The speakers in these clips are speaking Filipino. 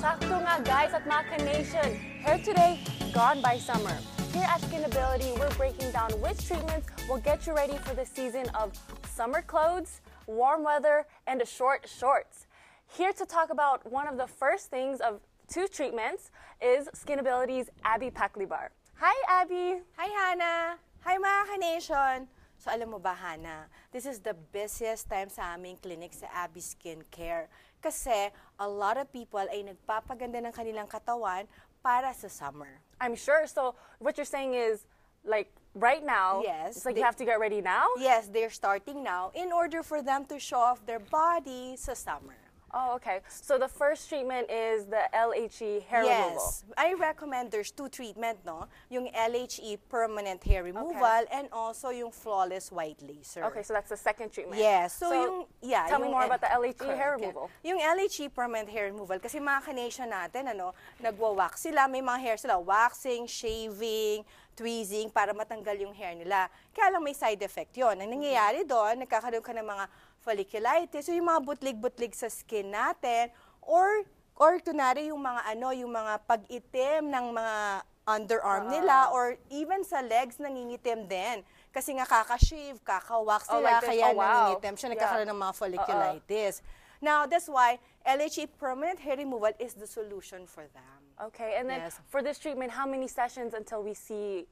Sakto nga guys at mga Nation. Hair today, gone by summer. Here at Skinability, we're breaking down which treatments will get you ready for the season of summer clothes, warm weather, and the short shorts. Here to talk about one of the first things of two treatments is Skinability's Abby Paklibar. Hi, Abby! Hi, Hana! Hi, mga ka-nation! So, alam mo ba, Hana, this is the busiest time sa aming clinic sa Abby Skin Care. Kasi a lot of people ay nagpapaganda ng kanilang katawan para sa summer. I'm sure. So, what you're saying is, like, right now, Yes, it's like they- you have to get ready now? Yes, they're starting now in order for them to show off their body sa summer. Oh, okay. So, the first treatment is the LHE hair removal. yes, I recommend there's two treatment, no? Yung LHE permanent hair removal and also yung flawless white laser. Okay, so that's the second treatment. Yes. So, yung, yeah. Tell me yung more L- about the LHE hair Correct, yeah. removal. Yung LHE permanent hair removal, kasi mga kanation natin, ano, nagwa-wax sila, may mga hair sila, waxing, shaving, tweezing, para matanggal yung hair nila. Kaya lang may side effect yon. Ang nangyayari doon, nagkakaroon ka ng mga folliculitis, so yung mga butlig-butlig sa skin natin, or, or kunwari yung mga ano, yung mga pag-itim ng mga underarm nila, or even sa legs, nangingitim din. Kasi nga kaka-shave, kaka-wax Oh, nila, like this. kaya Oh, wow. nangingitim siya, nagkakaroon ng mga folliculitis. Now, that's why LHE permanent hair removal is the solution for them. Okay, and then Yes. for this treatment, how many sessions until we see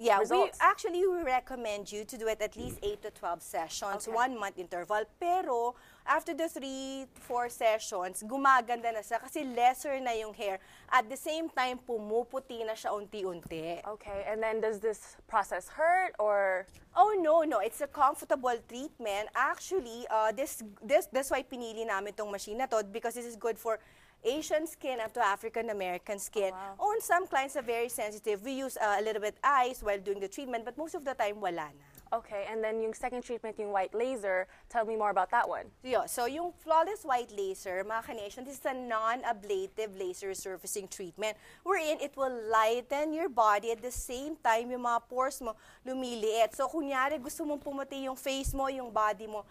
Yeah, Results. we actually we recommend you to do it at least 8 to 12 sessions, Okay. one month interval. Pero after the 3 to 4 sessions, gumaganda na siya kasi lesser na yung hair. At the same time, pumuputi na siya unti-unti. Okay, and then does this process hurt or Oh no, no, it's a comfortable treatment. Actually, uh, this this that's why pinili namin tong machine na to because this is good for Asian skin up to African American skin. wow. On some clients are very sensitive. We use uh, a little bit ice while doing the treatment, but most of the time wala na. Okay, and then yung second treatment, yung white laser, tell me more about that one. Yeah, so yung flawless white laser, mga ka-nation, this is a non-ablative laser surfacing treatment wherein it will lighten your body at the same time yung mga pores mo lumiliit. So kunyari gusto mong pumuti yung face mo, yung body mo,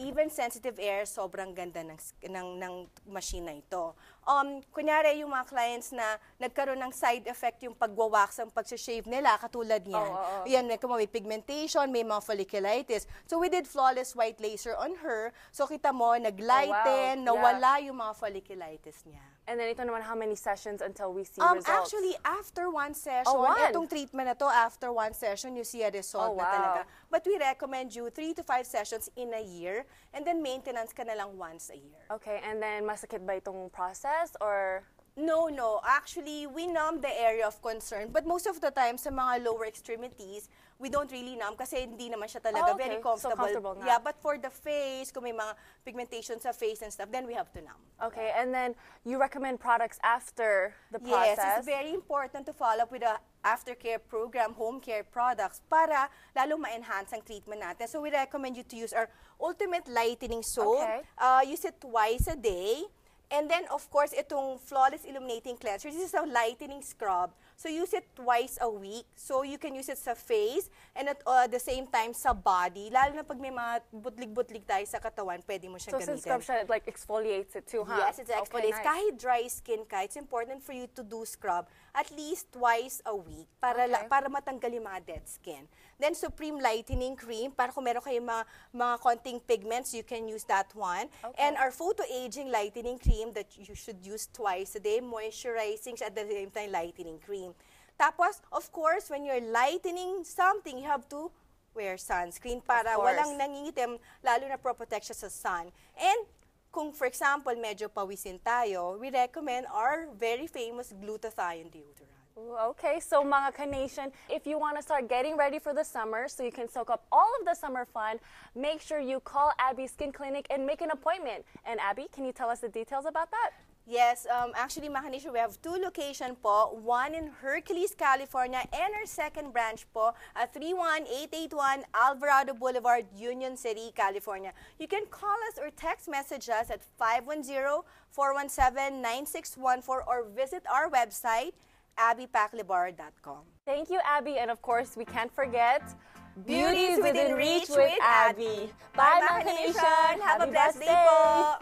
even sensitive air, sobrang ganda ng, ng, ng machine na ito. Um, kunyari yung mga clients na nagkaroon ng side effect yung pagwawax ang pagsa-shave nila, katulad niyan. Oo, oo. Yan, may, may pigmentation, may mga folliculitis. So we did flawless white laser on her. So kita mo, Oh, naglighten, wow. nawala yung mga folliculitis niya. And then ito naman, how many sessions until we see Um, results? actually, after one session, Oh, one? itong treatment na to, after one session, you see a result Oh, na wow. talaga. But we recommend you three to five sessions in a year, and then maintenance ka na lang once a year. Okay, and then masakit ba itong process or No, no. Actually, we numb the area of concern. But most of the time, sa mga lower extremities, we don't really numb kasi hindi naman siya Oh, talaga okay. very So, comfortable. Yeah, but for the face, kung may mga pigmentation sa face and stuff, then we have to numb. Okay, and then you recommend products after the Yes, process. it's very important to follow up with a aftercare program, home care products, para lalo ma-enhance ang treatment natin. So we recommend you to use our Ultimate Lightening Soap. Okay. Uh, use it twice a day. And then, of course, itong Flawless Illuminating Cleanser. This is a lightening scrub. So use it twice a week. So you can use it sa face and at uh, the same time sa body. Lalo na pag may mga butlig-butlig tayo sa katawan, pwede mo so siyang since gamitin. scrub siya, it like exfoliates it too, huh? Yes, Okay, exfoliates. nice. Kahit dry skin ka, it's important for you to do scrub at least twice a week para la- Okay. para matanggal yung mga dead skin. Then Supreme Lightening Cream para kung meron kayong mga mga konting pigments, you can use that one. Okay. And our Photo Aging Lightening Cream that you should use twice a day, moisturizing at the same time lightening cream. Tapos, of course, when you're lightening something, you have to wear sunscreen para walang nangingitim, lalo na pro-protect siya sa sun. And kung for example, medyo pawisin tayo, we recommend our very famous glutathione deodorant. Okay, so mga Kanation, if you want to start getting ready for the summer so you can soak up all of the summer fun, make sure you call Abby Skin Clinic and make an appointment. And Abby, can you tell us the details about that? Yes, um, actually, mga kanisyo, we have two locations po. One in Hercules, California, and our second branch po at 31881 Alvarado Boulevard, Union City, California. You can call us or text message us at 510-417-9614 or visit our website, abbypaclibar.com. Thank you, Abby. And of course, we can't forget Beauty is within reach with Abby. Bye, mga Kanation! Have a blessed day po!